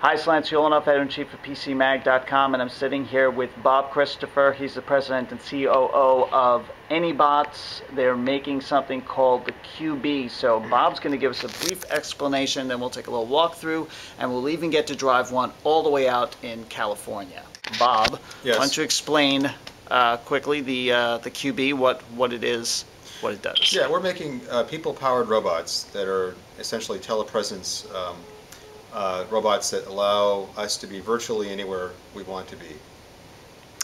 Hi, it's Lance Ulanoff, editor-in-chief of PCMag.com, and I'm sitting here with Bob Christopher. He's the president and COO of AnyBots. They're making something called the QB. So Bob's going to give us a brief explanation, then we'll take a little walkthrough, and we'll even get to drive one all the way out in California. Bob, Yes. why don't you explain uh, quickly the uh, the QB, what what it is, what it does? Yeah, we're making uh, people-powered robots that are essentially telepresence um, uh, robots that allow us to be virtually anywhere we want to be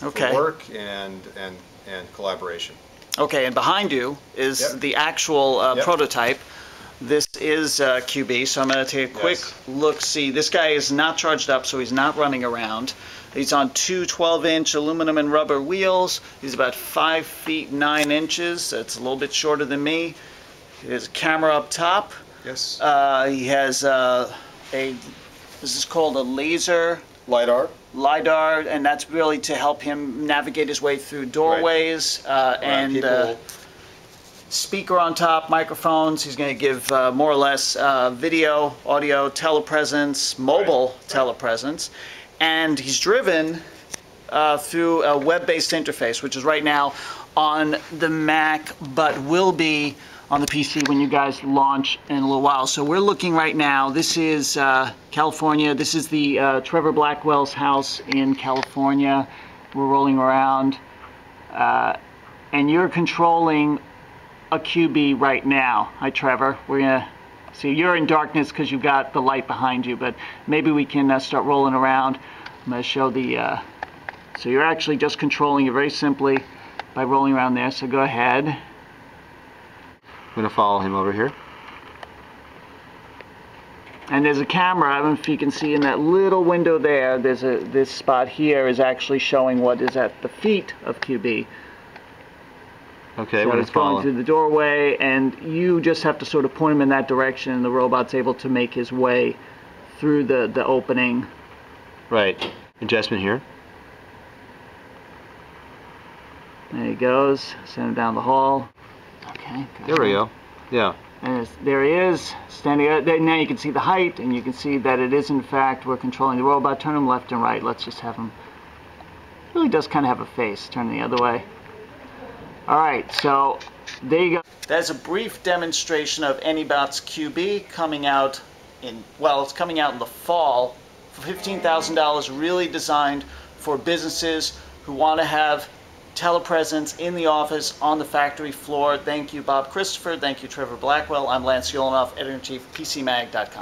Okay. for work and and and collaboration. Okay, and behind you is Yep. the actual uh, Yep. prototype. This is uh, QB, so I'm going to take a quick Yes. look. See, this guy is not charged up, so he's not running around. He's on two 12-inch aluminum and rubber wheels. He's about 5 feet 9 inches. That's a little bit shorter than me. He has a camera up top. Yes. Uh, he has uh, a, this is called a laser LiDAR. LiDAR, and that's really to help him navigate his way through doorways uh, and people, uh, speaker on top, microphones. He's going to give uh, more or less uh, video, audio, telepresence, mobile Right. telepresence, and he's driven uh, through a web-based interface, which is right now on the Mac, but will be on the PC when you guys launch in a little while. So we're looking right now. This is uh, California. This is the uh, Trevor Blackwell's house in California. We're rolling around, uh, and you're controlling a QB right now. Hi, Trevor. We're gonna see you're in darkness because you've got the light behind you, but maybe we can uh, start rolling around. I'm gonna show the. Uh, so you're actually just controlling it very simply by rolling around there. So go ahead. I'm gonna follow him over here. And there's a camera. I don't know if you can see in that little window there. There's a this spot here is actually showing what is at the feet of QB. Okay, so it's gonna going through the doorway, and you just have to sort of point him in that direction, and the robot's able to make his way through the the opening. Right. Adjustment here. There he goes. Send him down the hall. Okay. There we go. Yeah. And it's, there he is, standing out there. Now you can see the height, and you can see that it is, in fact, we're controlling the robot. Turn him left and right. Let's just have him. Really does kind of have a face. Turn the other way. All right, so there you go. That's a brief demonstration of AnyBots QB coming out in, well, it's coming out in the fall for $15,000, really designed for businesses who want to have telepresence in the office, on the factory floor. Thank you, Bob Christopher. Thank you, Trevor Blackwell. I'm Lance Ulanoff, editor-in-chief, PCMag.com.